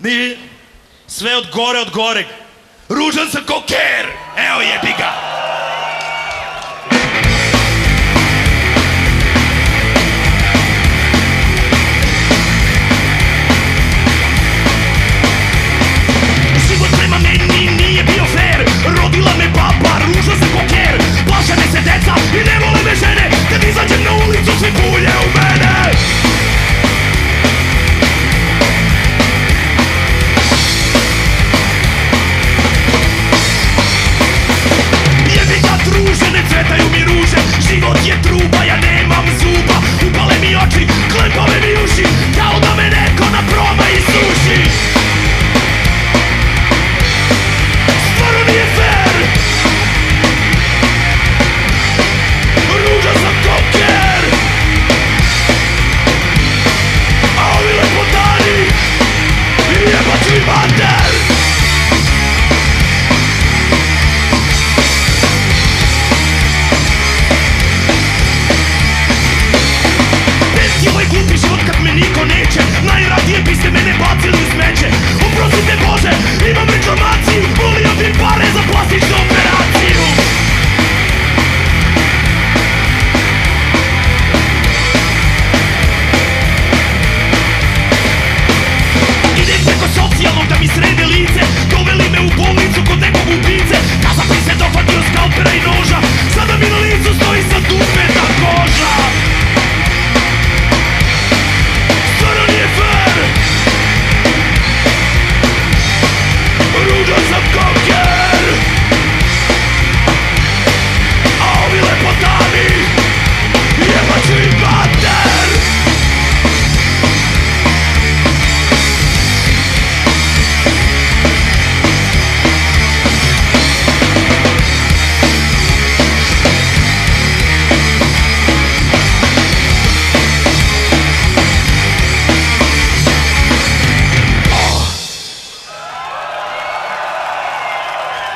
Ни, све отгоре, отгоре. Ружен съм кокер! Ел е, бига! Demon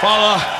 Fala.